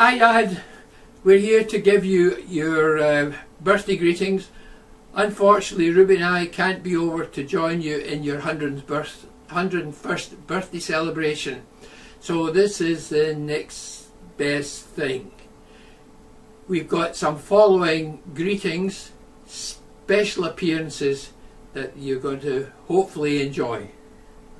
Hi, Dad. We're here to give you your uh, birthday greetings. Unfortunately, Ruby and I can't be over to join you in your 100th birth, 101st birthday celebration. So this is the next best thing. We've got some following greetings, special appearances that you're going to hopefully enjoy.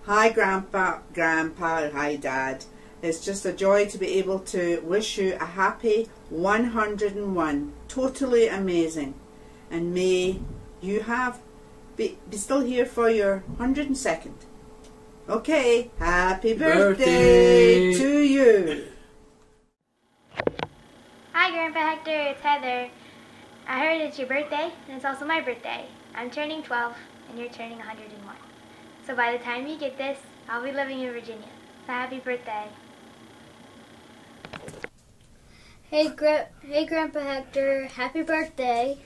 Hi, Grandpa, Grandpa, hi, Dad. It's just a joy to be able to wish you a happy 101. Totally amazing. And may you have be, be still here for your 102nd. Okay, happy birthday, Birthday. to you. Hi, Grandpa Hector. It's Heather. I heard it's your birthday, and it's also my birthday. I'm turning 12, and you're turning 101. So by the time you get this, I'll be living in Virginia. So happy birthday. Hey, Gra- hey, Grandpa Hector, happy birthday!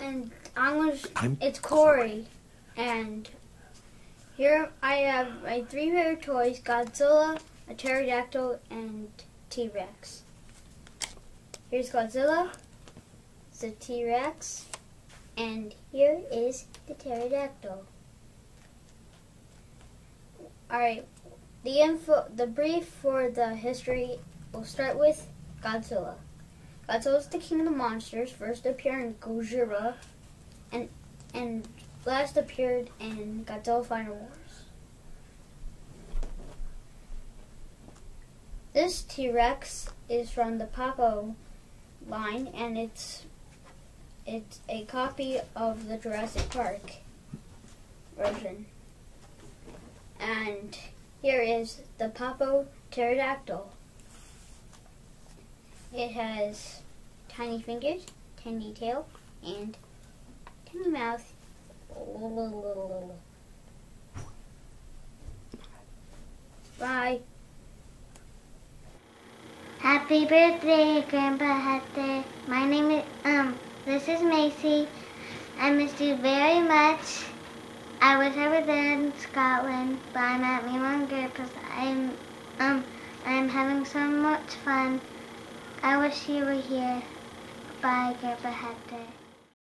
And I'm gonna. I'm it's Corey, and here I have my three favorite toys: Godzilla, a pterodactyl, and T Rex. Here's Godzilla, the T Rex, and here is the pterodactyl. All right, the info, the brief for the history. We'll start with Godzilla. Godzilla is the king of the monsters. First appeared in Gojira, and and last appeared in Godzilla Final Wars. This T Rex is from the Papo line, and it's it's a copy of the Jurassic Park version. And here is the Papo pterodactyl. It has tiny fingers, tiny tail, and tiny mouth. Bye. Happy birthday, Grandpa Hector. My name is, um, this is Macy. I missed you very much. I wish I was in Scotland, but I'm at me longer because I'm, um, I'm having so much fun. I wish you were here. Bye, Grandpa Hector.